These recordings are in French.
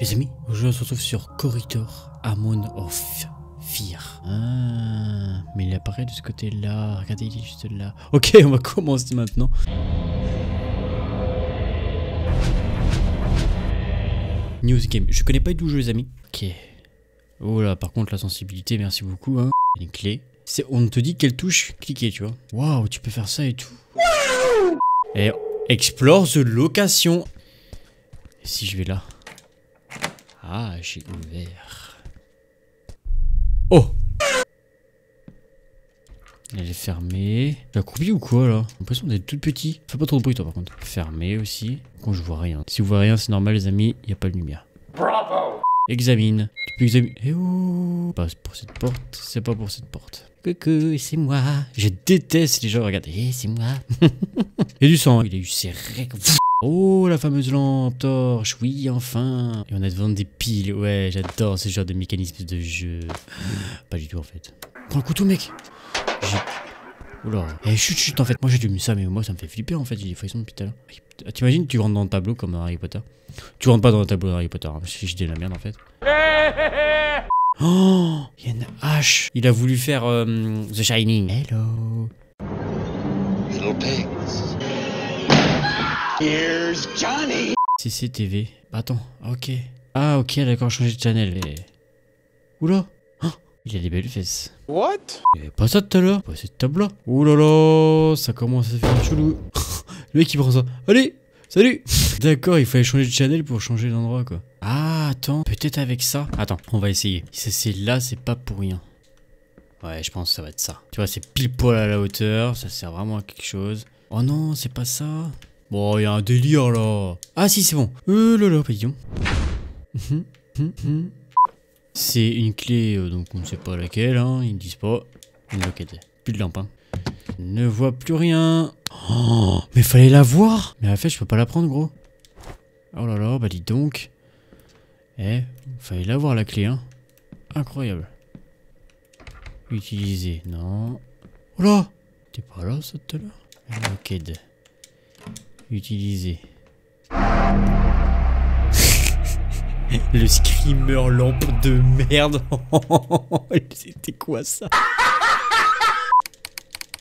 Les amis, aujourd'hui on se retrouve sur Corridor Amon of Fear. Ah, mais il apparaît de ce côté-là. Regardez, il est juste là. Ok, on va commencer maintenant. News Game. Je connais pas du tout jeu, les amis. Ok. Oh là, par contre, la sensibilité, merci beaucoup. Hein. Les clés. C'est, on te dit quelle touche cliquer, tu vois. Waouh, tu peux faire ça et tout. Et explore the location. Si je vais là Ah, j'ai ouvert. Oh Elle est fermée. J'ai accroupi ou quoi là? J'ai l'impression d'être tout petit. Fais pas trop de bruit toi par contre. Fermé aussi. Quand je vois rien. Si vous voyez rien, c'est normal les amis, il n'y a pas de lumière. Bravo! Examine. Tu peux examiner. Eh oh Pas pour cette porte, c'est pas pour cette porte. Coucou, c'est moi. Je déteste les gens, regardez, Eh, c'est moi. Il y a du sang, il a eu ses règles. Oh, la fameuse lampe torche, oui, enfin. Et on a devant des piles, ouais, j'adore ce genre de mécanisme de jeu. Pas du tout, en fait. Prends le couteau, mec. J'ai... Oula. Eh, chut, chut, en fait, moi j'ai dû ça, mais moi ça me fait flipper, en fait, j'ai des frissons depuis tout à l'heure. Ah, T'imagines, tu rentres dans le tableau comme dans Harry Potter Tu rentres pas dans le tableau de Harry Potter, hein, je dis de la merde, en fait. Oh, il y a une hache. Il a voulu faire euh, The Shining. Hello. Little. Here's Johnny! CCTV. Attends, ok. Ah, ok, d'accord, changé de channel. Et... Oula. Ah, il a des belles fesses. What? Avait pas ça tout à l'heure. Pas cette table là. Ouh là là, ça commence à faire chelou. Le mec il prend ça. Allez, salut. D'accord, il fallait changer de channel pour changer d'endroit quoi. Ah, attends, peut-être avec ça. Attends, on va essayer. Si c'est là, c'est pas pour rien. Ouais, je pense que ça va être ça. Tu vois, c'est pile poil à la hauteur. Ça sert vraiment à quelque chose. Oh non, c'est pas ça. Bon, il y a un délire là. Ah si, c'est bon. Euh là là, pardon. Mhm, mhm, mhm. C'est une clé, euh, donc on ne sait pas laquelle, hein, ils ne disent pas. Une loquette. Plus de lampe, hein. Ne vois plus rien. Oh, mais fallait la voir Mais en fait, je peux pas la prendre, gros. Oh là là, bah dis donc. Eh, fallait la voir la clé, hein. Incroyable. Utiliser, non. Oh là T'es pas là, ça, tout à l'heure? Utiliser. Le screamer lampe de merde. C'était quoi ça?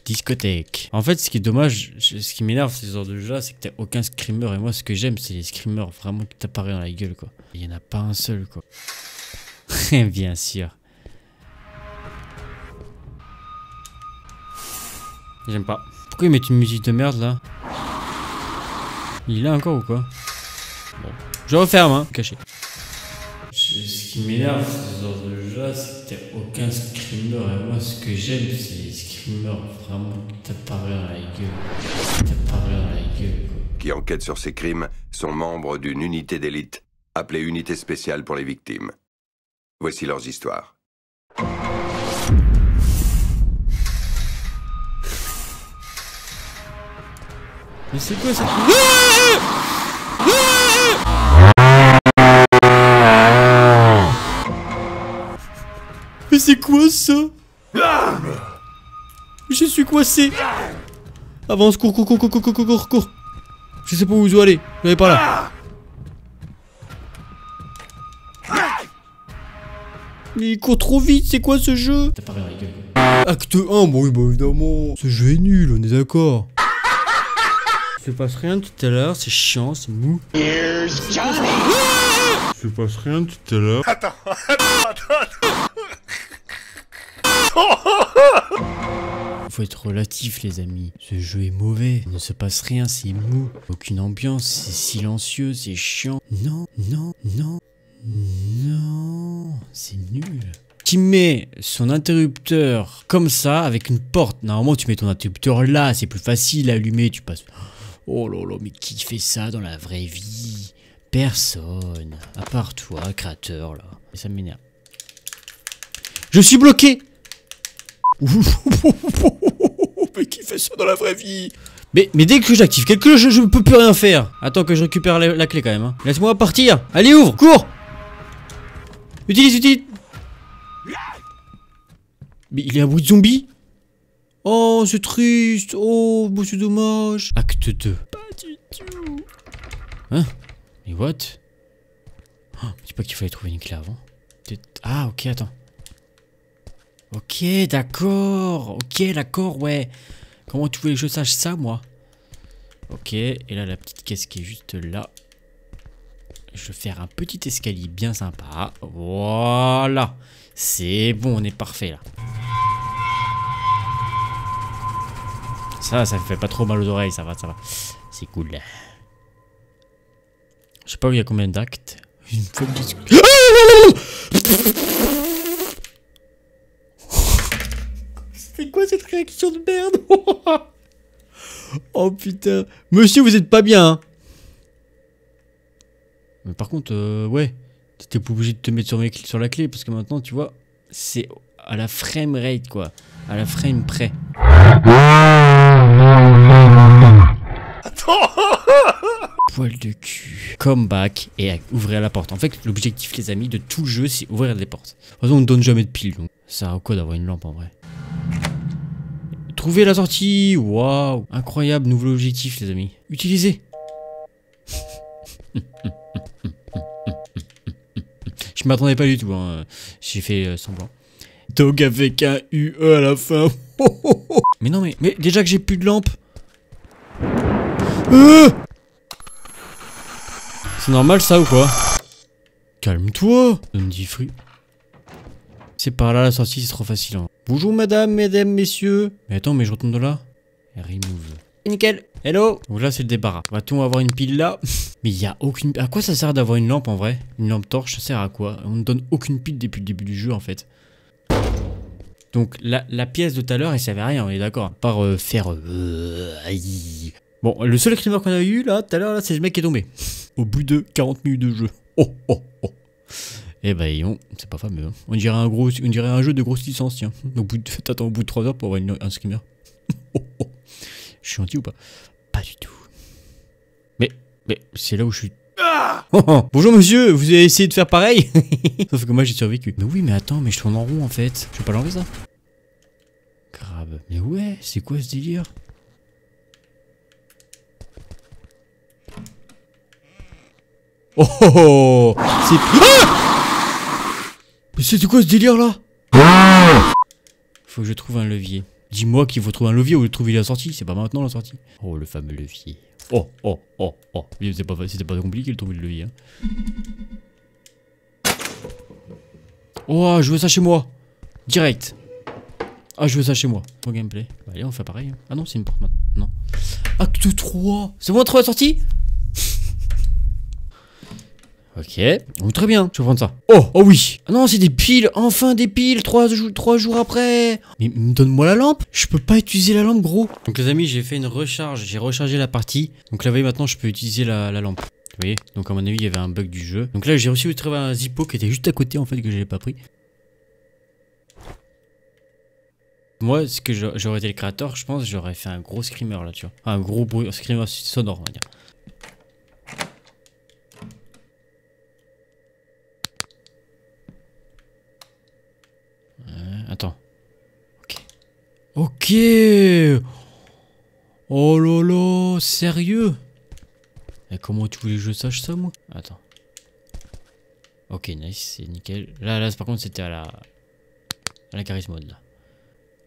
Discothèque. En fait, ce qui est dommage, ce qui m'énerve ces genres de jeux là, c'est que t'as aucun screamer. Et moi, ce que j'aime, c'est les screamers vraiment qui t'apparaissent dans la gueule, quoi. Il y en a pas un seul, quoi. Bien sûr. J'aime pas. Pourquoi ils mettent une musique de merde là? Il est là encore ou quoi Bon. Je referme, hein. Caché. Ce qui m'énerve, ce genre de jeu c'est que t'as aucun screamer. Et moi, ce que j'aime, c'est les screamers vraiment qui t'apparaissent dans la gueule. Qui t'apparaissent dans la gueule, quoi. qui enquêtent sur ces crimes sont membres d'une unité d'élite appelée Unité spéciale pour les victimes. Voici leurs histoires. Mais c'est quoi ça Mais c'est quoi ça? Je suis coincé. Avance, cours, cours, cours, cours, cours, cours, cours, cours Je sais pas où vous allez, vous allez pas là. Mais il court trop vite, c'est quoi ce jeu? Acte 1, bon oui, bah évidemment. Ce jeu est nul, on est d'accord se passe rien tout à l'heure, c'est chiant, c'est mou Here's Johnny! Il se passe rien tout à l'heure Faut être relatif les amis, ce jeu est mauvais, il ne se passe rien, c'est mou, aucune ambiance, c'est silencieux, c'est chiant. Non, non, non, non, c'est nul. Qui met son interrupteur comme ça avec une porte. Normalement tu mets ton interrupteur là, c'est plus facile à allumer, tu passes. Oh là là, mais qui fait ça dans la vraie vie? Personne, à part toi, créateur là. Et ça m'énerve. Je suis bloqué Mais qui fait ça dans la vraie vie? Mais, mais dès que j'active quelque chose, je, ne peux plus rien faire. Attends que je récupère la, la clé quand même. hein. Laisse-moi partir. Allez, ouvre, cours Utilise, utilise Mais il est un bruit de zombie Oh, c'est triste. Oh, bah, c'est dommage. Acte 2. Pas du tout. Hein? Mais what? Oh, dis pas qu'il fallait trouver une clé avant. Ah, ok, attends. Ok, d'accord. Ok, d'accord, ouais. Comment tu voulais que je sache ça, moi? Ok, et là, la petite caisse qui est juste là. Je vais faire un petit escalier bien sympa. Voilà. C'est bon, on est parfait, là. Ça, ça fait pas trop mal aux oreilles, ça va, ça va. C'est cool. Je sais pas où il y a combien d'actes. Une femme de... C'est quoi cette réaction de merde Oh putain. Monsieur, vous êtes pas bien. hein. Mais par contre, euh, ouais. T'étais pas obligé de te mettre sur, mes sur la clé parce que maintenant, tu vois, c'est à la frame rate quoi. À la frame près. Poil de cul. Come back et ouvrir la porte. En fait, l'objectif, les amis, de tout jeu, c'est ouvrir des portes. De toute on ne donne jamais de pile. Donc, ça sert à quoi d'avoir une lampe en vrai? Trouver la sortie Waouh Incroyable, nouvel objectif, les amis. Utilisez Je m'attendais pas du tout, hein. j'ai fait euh, semblant. Dog avec un UE à la fin. mais non, mais, mais déjà que j'ai plus de lampe. Euh C'est normal ça ou quoi? Calme-toi, donne dit fruit. C'est par là la sortie, c'est trop facile. hein. Bonjour madame, mesdames, messieurs. Mais attends, mais je retourne de là. Remove. Nickel. Hello. Donc là c'est le débarras. Va-t-on avoir une pile là? Mais il y a aucune. À quoi ça sert d'avoir une lampe en vrai? Une lampe torche, ça sert à quoi? On ne donne aucune pile depuis le début du jeu en fait. Donc la, la pièce de tout à l'heure, elle servait à rien, on est d'accord. À part euh, faire. euh, aïe. Bon, le seul écrivain qu'on a eu là, tout à l'heure, c'est le mec qui est tombé. Au bout de 40 minutes de jeu. Oh oh oh. Eh ben, c'est pas fameux. hein. On dirait un gros, on dirait un jeu de grosse licence, tiens. Au bout de, t'attends au bout de 3 heures pour avoir un screamer. Oh, oh. Je suis gentil ou pas? Pas du tout. Mais, mais c'est là où je suis. Oh, oh. Bonjour monsieur, vous avez essayé de faire pareil Sauf que moi j'ai survécu. Mais oui, mais attends, mais je tourne en rond en fait. Je vais pas l'enlever ça Grave. Mais ouais, c'est quoi ce délire? Oh oh oh C'est... Ah Mais c'était quoi ce délire là? Faut que je trouve un levier. Dis-moi qu'il faut trouver un levier ou trouver la sortie, c'est pas maintenant la sortie. Oh le fameux levier. Oh oh oh oh. C'était pas compliqué de trouver le levier. hein. Oh, je veux ça chez moi. Direct. Ah, je veux ça chez moi. Au gameplay. Bah, allez, on fait pareil. hein. Ah non, c'est une porte maintenant. Non. Acte 3. C'est bon, on trouve la sortie Ok. Oh, très bien. Je vais prendre ça. Oh, oh oui. Ah non, c'est des piles. Enfin des piles. Trois, jou- trois jours après. Mais donne-moi la lampe. Je peux pas utiliser la lampe, gros. Donc, les amis, j'ai fait une recharge. J'ai rechargé la partie. Donc là, vous voyez, maintenant, je peux utiliser la, la lampe. Vous voyez? Donc, à mon avis, il y avait un bug du jeu. Donc là, j'ai aussi trouvé un zippo qui était juste à côté, en fait, que j'avais pas pris. Moi, ce que j'a- j'aurais été le créateur, je pense, j'aurais fait un gros screamer là, tu vois. Un gros bruit, un screamer sonore, on va dire. Euh, attends. Ok. Ok Oh là là, sérieux? Et comment tu voulais que je sache ça, moi? Attends. Ok, nice, c'est nickel. Là, là, par contre, c'était à la... À la charisme mode, là.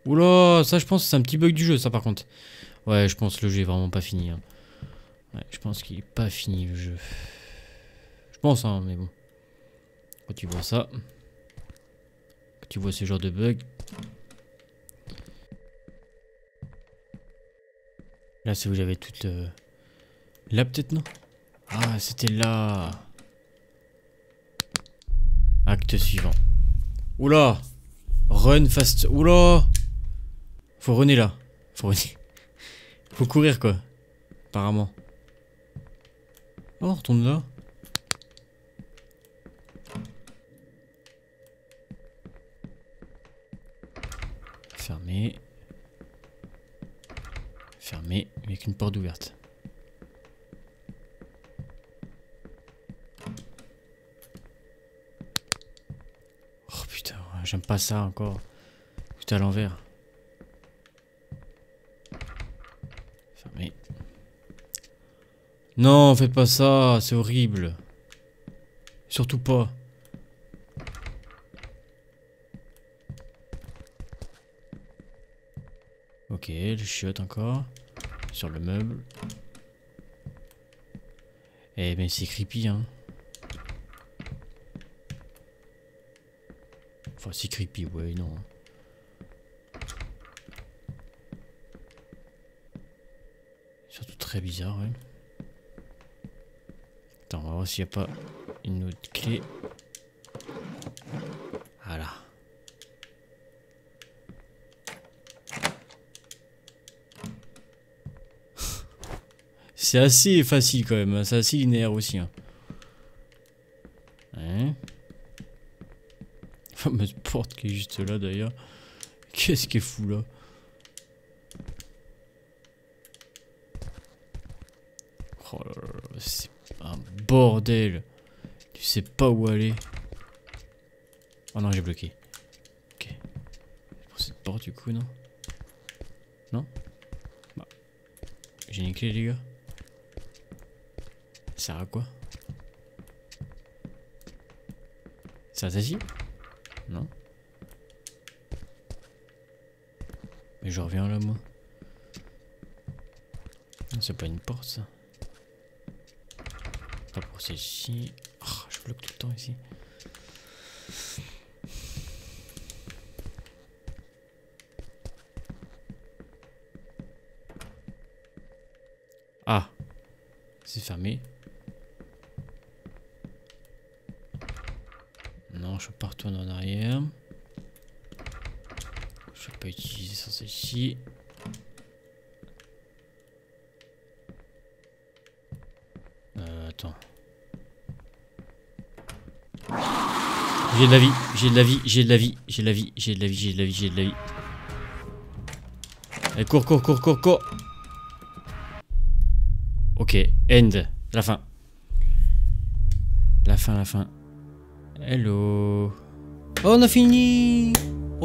Oula, ça je pense que c'est un petit bug du jeu ça par contre. Ouais, je pense que le jeu est vraiment pas fini. hein. Ouais, je pense qu'il est pas fini le jeu. Je pense hein, mais bon. Quand tu vois ça, tu vois ce genre de bug. Là c'est où j'avais toute... euh, Là peut-être non? Ah c'était là. Acte suivant. Oula Run fast. Oula Faut runner là. Faut runner. Faut courir quoi. Apparemment. Oh, on retourne là. Fermé. Fermé, avec une ouverte. Oh putain, j'aime pas ça encore. Tout à l'envers. Non, faites pas ça, c'est horrible. Surtout pas. Ok, le chiotte encore. Sur le meuble. Eh ben c'est creepy hein. Enfin c'est creepy, ouais non. Surtout très bizarre, ouais. Attends, on va voir s'il n'y a pas une autre clé. Voilà. C'est assez facile quand même, hein. c'est assez linéaire aussi. Hein. Hein fameuse porte qui est juste là d'ailleurs. Qu'est-ce qui est fou là Oh là là, c'est un bordel. Tu sais pas où aller. Oh non, j'ai bloqué. Ok. Pour cette porte du coup, non? Non? Bah. J'ai une clé les gars. Ça sert à quoi? Ça ici Non Mais je reviens là moi. Non, C'est pas une porte ça. Pas pour celle-ci. Oh, je bloque tout le temps ici. Ah C'est fermé. Non, je peux retourner en arrière. Je peux pas utiliser sur celle-ci. Euh, attends. J'ai de la vie, j'ai de la vie, j'ai de la vie, j'ai de la vie, j'ai de la vie, j'ai de la vie, j'ai de la vie. Allez, cours, cours, cours, cours, cours. Ok, end. La fin. La fin, la fin. Hello. Oh, on a fini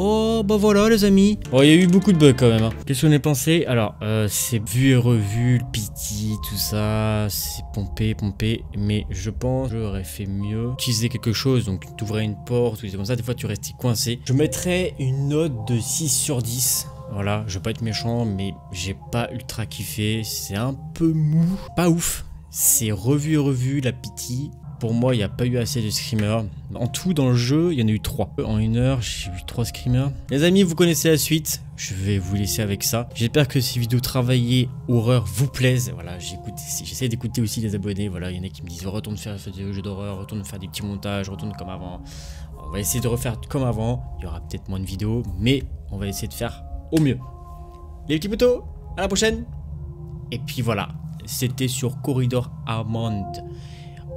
Oh, bah voilà les amis. Bon, il y a eu beaucoup de bugs quand même. hein. Qu'est-ce qu'on a pensé? Alors, euh, c'est vu et revu, le pity, tout ça, c'est pompé, pompé. Mais je pense que j'aurais fait mieux. Utiliser quelque chose, donc tu ouvrais une porte ou des comme ça, des fois tu restais coincé. Je mettrais une note de 6 sur 10. Voilà, je veux pas être méchant, mais j'ai pas ultra kiffé. C'est un peu mou. Pas ouf. C'est revu et revu, la pity. Pour moi, il n'y a pas eu assez de screamers. En tout, dans le jeu, il y en a eu 3. En une heure, j'ai eu 3 screamers. Les amis, vous connaissez la suite. Je vais vous laisser avec ça. J'espère que ces vidéos travaillées horreur vous plaisent. Voilà, j'essaie d'écouter aussi les abonnés. Voilà, il y en a qui me disent retourne faire des jeux d'horreur, retourne faire des petits montages, retourne comme avant. On va essayer de refaire comme avant. Il y aura peut-être moins de vidéos, mais on va essayer de faire au mieux. Les petits potos, à la prochaine. Et puis voilà, c'était sur Corridor Armand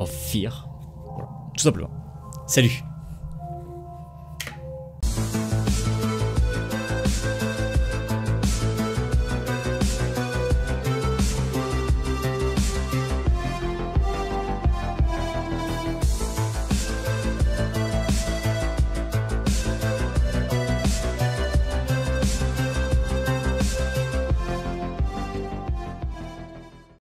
of Fear. Tout simplement. Salut